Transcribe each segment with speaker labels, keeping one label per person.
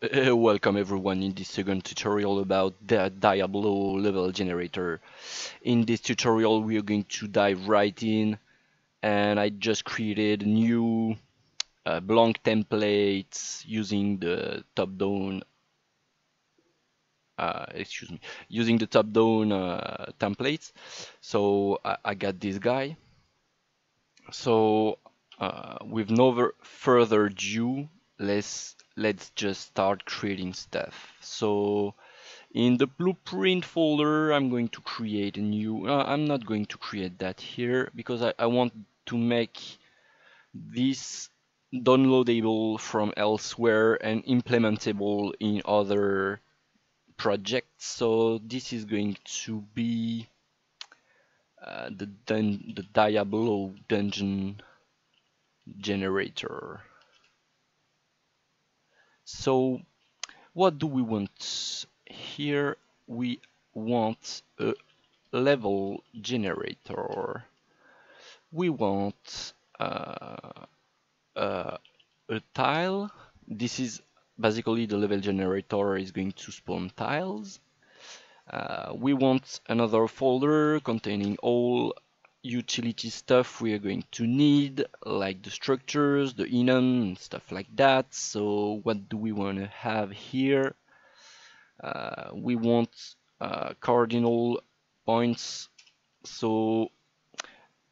Speaker 1: Uh, welcome everyone in this second tutorial about the Diablo level generator. In this tutorial we are going to dive right in and I just created new uh, blank templates using the top-down uh, excuse me using the top-down uh, templates so I, I, got this guy so uh, with no further ado let's let's just start creating stuff. So in the blueprint folder, I'm going to create a new, uh, I'm not going to create that here because I, I want to make this downloadable from elsewhere and implementable in other projects. So this is going to be uh, the, dun the Diablo dungeon generator. So what do we want? Here we want a level generator. We want uh, uh, a tile. This is basically the level generator is going to spawn tiles. Uh, we want another folder containing all utility stuff we are going to need like the structures the enum stuff like that. So what do we want to have here? Uh, we want uh, cardinal points so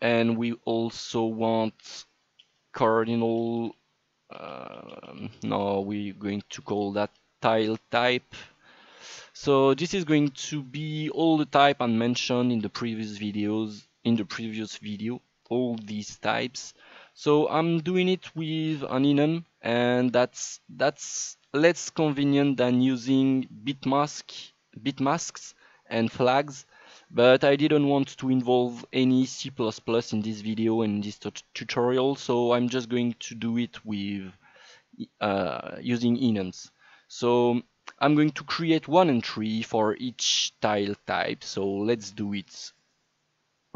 Speaker 1: and we also want cardinal uh, no we're going to call that tile type. So this is going to be all the type I mentioned in the previous videos in the previous video all these types. So I'm doing it with an enum and that's that's less convenient than using bitmask bitmasks and flags but I didn't want to involve any C++ in this video and this tutorial so I'm just going to do it with uh, using enums. So I'm going to create one entry for each tile type so let's do it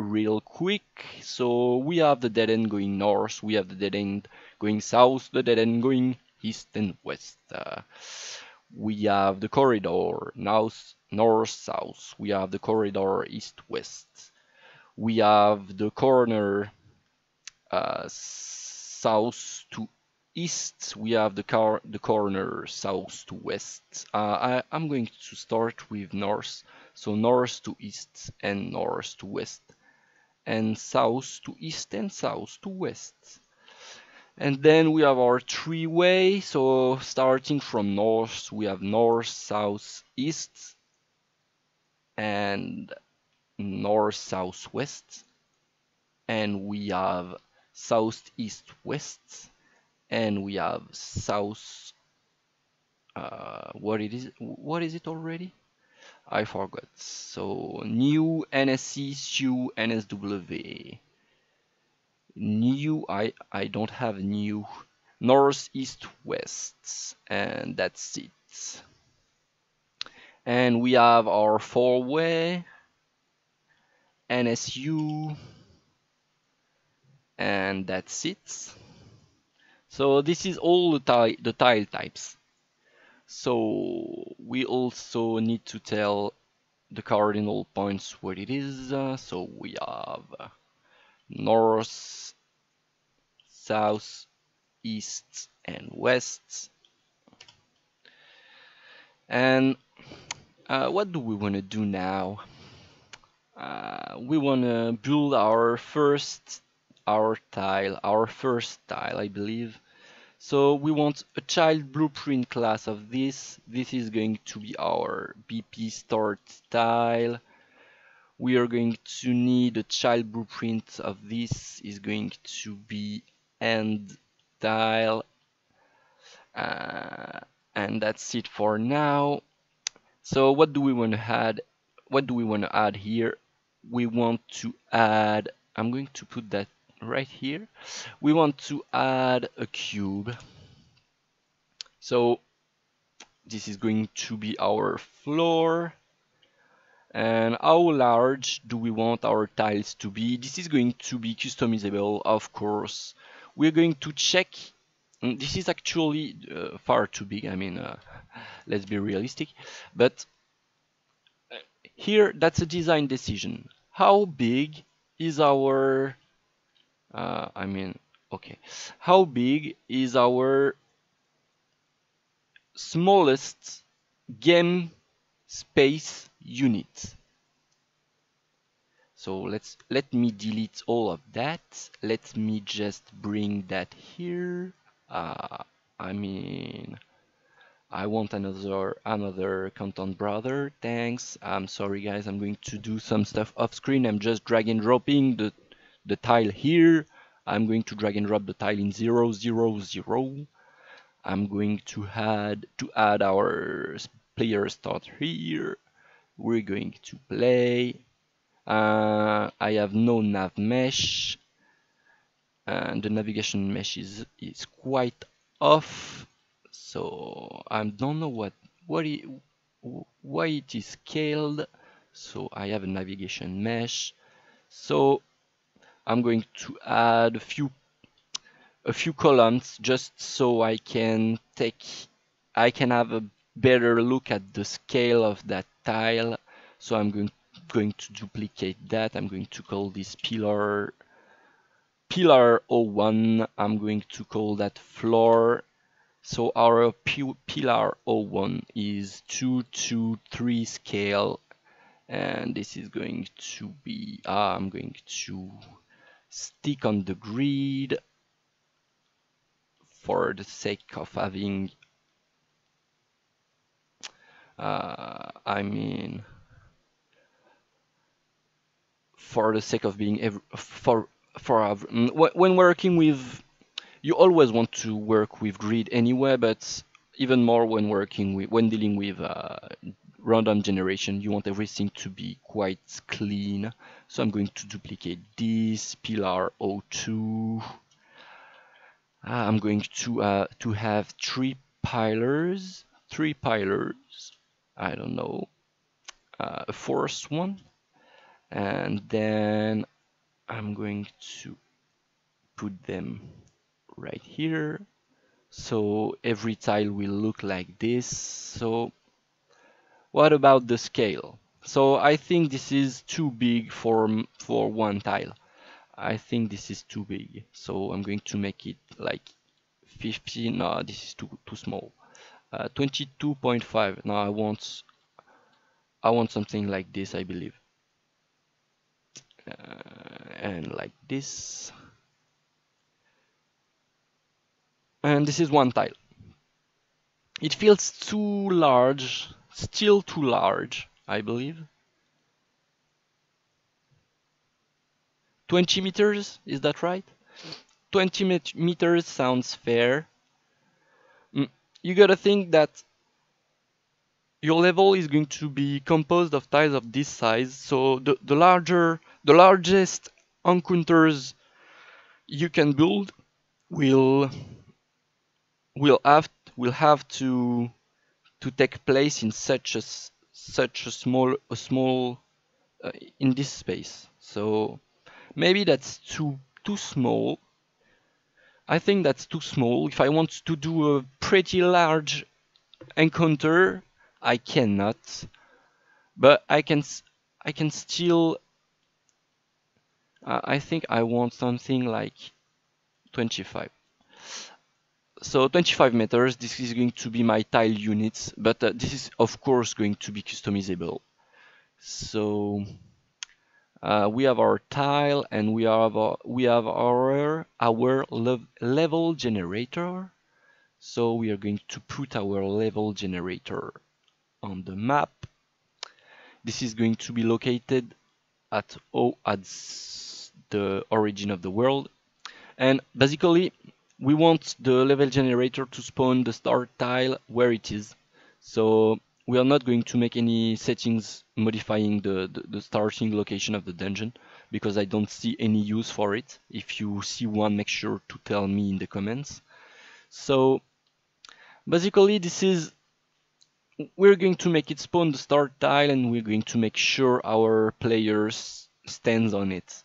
Speaker 1: real quick. So we have the dead end going north, we have the dead end going south, the dead end going east and west. Uh, we have the corridor north, north, south. We have the corridor east, west. We have the corner uh, south to east. We have the car, the corner south to west. Uh, I, I'm going to start with north. So north to east and north to west and south to east and south to west. And then we have our three way, so starting from north, we have north, south, east, and north, south, west. And we have south, east, west, and we have south. Uh, what it is? What is it already? I forgot. So new NSE SU NSW. New I I don't have new north east west and that's it. And we have our four way NSU and that's it. So this is all the, the tile types. So we also need to tell the cardinal points where it is. Uh, so we have north, south, east, and west. And uh, what do we want to do now? Uh, we want to build our first our tile, our first tile, I believe. So we want a child blueprint class of this. This is going to be our BP start tile. We are going to need a child blueprint of this is going to be end tile. Uh, and that's it for now. So what do we want to add? What do we want to add here? We want to add, I'm going to put that right here we want to add a cube so this is going to be our floor and how large do we want our tiles to be this is going to be customizable of course we're going to check mm, this is actually uh, far too big. I mean, uh, let's be realistic. But uh, here, that's a design decision. How big is our, uh, I mean, okay, how big is our smallest game space unit? So let's let me delete all of that. Let me just bring that here. Uh, I mean, I want another another content browser. Thanks. I'm sorry guys. I'm going to do some stuff off screen. I'm just drag and dropping the the tile here. I'm going to drag and drop the tile in zero zero zero. I'm going to add to add our player start here. We're going to play uh, I have no nav mesh and the navigation mesh is, is quite off so I don't know what what it, why it is scaled so I have a navigation mesh so I'm going to add a few a few columns just so I can take I can have a better look at the scale of that tile so I'm going going to duplicate that. I'm going to call this pillar pillar 01. I'm going to call that floor. So our pillar 01 is 223 scale and this is going to be uh, I'm going to stick on the grid for the sake of having uh, I mean for the sake of being every, for for mm, when working with you always want to work with grid anyway but even more when working with when dealing with uh, random generation you want everything to be quite clean so I'm going to duplicate this pillar 02 uh, I'm going to uh, to have three pillars three pillars I don't know uh, a fourth one. And then I'm going to put them right here. So every tile will look like this. So what about the scale so I think this is too big for for one tile. I think this is too big. So I'm going to make it like 50 no this is too too small. Uh, 22.5 now I want I want something like this I believe. Uh, and like this. And this is one tile. It feels too large still too large I believe. 20 meters is that right? 20 meters sounds fair. Mm, you gotta think that your level is going to be composed of tiles of this size so the, the larger the largest encounters you can build will will have will have to to take place in such a such a small a small uh, in this space. So maybe that's too too small. I think that's too small. If I want to do a pretty large encounter I cannot. But I can I can still uh, I think I want something like 25 so 25 meters this is going to be my tile units but uh, this is of course going to be customizable. So uh, we have our tile and we have our, we have our our level generator. So we are going to put our level generator on the map. This is going to be located at O at the origin of the world. And basically, we want the level generator to spawn the start tile where it is. So we are not going to make any settings modifying the, the, the, starting location of the dungeon because I don't see any use for it. If you see one, make sure to tell me in the comments. So basically this is we're going to make it spawn the start tile and we're going to make sure our players stands on it.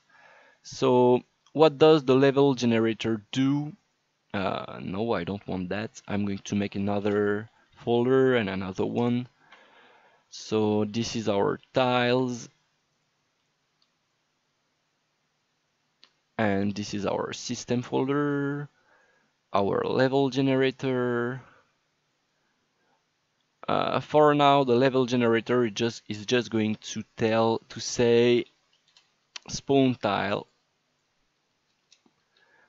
Speaker 1: So what does the level generator do? Uh, no I don't want that. I'm going to make another folder and another one. So this is our tiles. And this is our system folder. Our level generator. Uh, for now the level generator is just is just going to tell to say spawn tile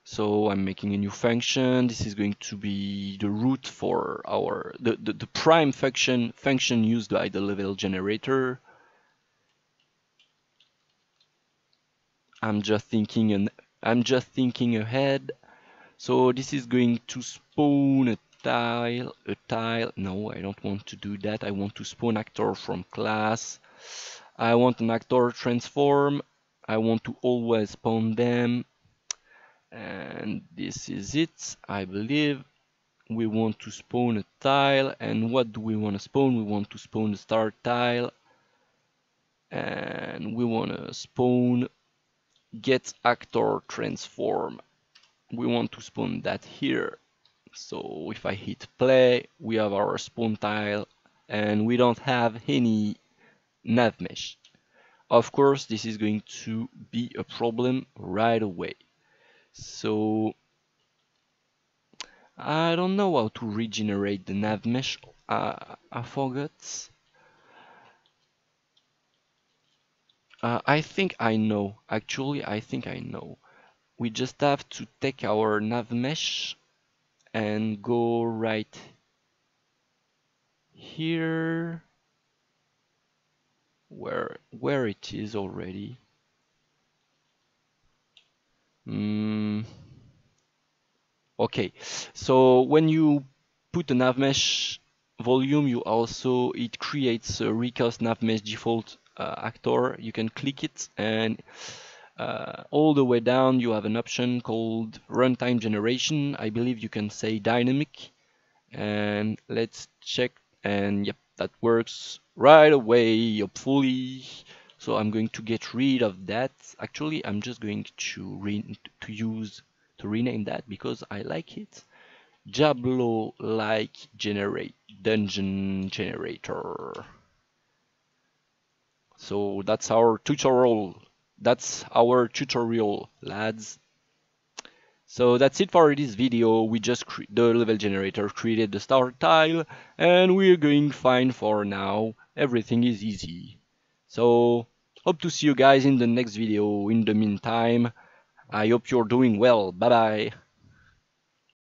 Speaker 1: so I'm making a new function. This is going to be the root for our the, the, the prime function function used by the level generator. I'm just thinking and I'm just thinking ahead. So this is going to spawn a tile, a tile. No, I don't want to do that. I want to spawn actor from class. I want an actor transform. I want to always spawn them and this is it. I believe we want to spawn a tile. And what do we want to spawn? We want to spawn the start tile. And we want to spawn get actor transform. We want to spawn that here. So if I hit play we have our spawn tile. And we don't have any nav mesh. Of course this is going to be a problem right away so I don't know how to regenerate the nav mesh. Uh, I forgot. Uh, I think I know. Actually, I think I know. We just have to take our nav mesh and go right here where where it is already Mm. Okay, so when you put a nav mesh volume, you also it creates a recast nav mesh default uh, actor. You can click it, and uh, all the way down you have an option called runtime generation. I believe you can say dynamic, and let's check. And yep, that works right away. Hopefully. So I'm going to get rid of that. Actually, I'm just going to to use to rename that because I like it. Diablo like generate dungeon generator. So that's our tutorial. That's our tutorial, lads. So that's it for this video. We just the level generator created the start tile and we're going fine for now. Everything is easy. So hope to see you guys in the next video. In the meantime, I hope you're doing well. Bye bye.